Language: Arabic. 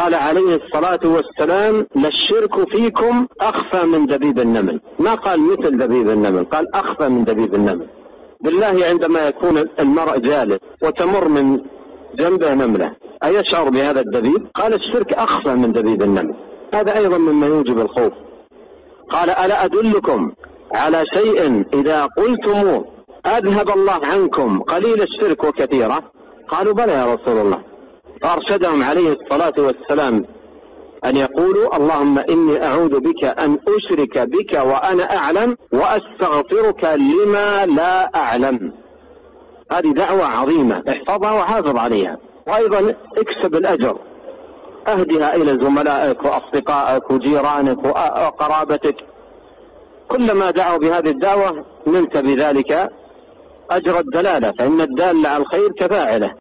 قال عليه الصلاة والسلام للشرك فيكم أخفى من دبيب النمل. ما قال مثل دبيب النمل قال أخفى من دبيب النمل. بالله عندما يكون المرء جالس وتمر من جنبه نملة أيشعر بهذا الدبيب؟ قال الشرك أخفى من دبيب النمل. هذا أيضا مما يوجب الخوف. قال ألا أدلكم على شيء إذا قلتموه؟ أذهب الله عنكم قليل الشرك وكثيرة. قالوا بلى يا رسول الله. فأرشدهم عليه الصلاة والسلام أن يقولوا اللهم إني أعوذ بك أن أشرك بك وأنا أعلم وأستغفرك لما لا أعلم. هذه دعوة عظيمة. أحفظها وحافظ عليها. وأيضا اكسب الأجر. أهدها إلى زملائك وأصدقائك وجيرانك وقرابتك كلما دعوا بهذه الدعوة نلت بذلك أجر الدلالة فإن الدال على الخير كفاعله.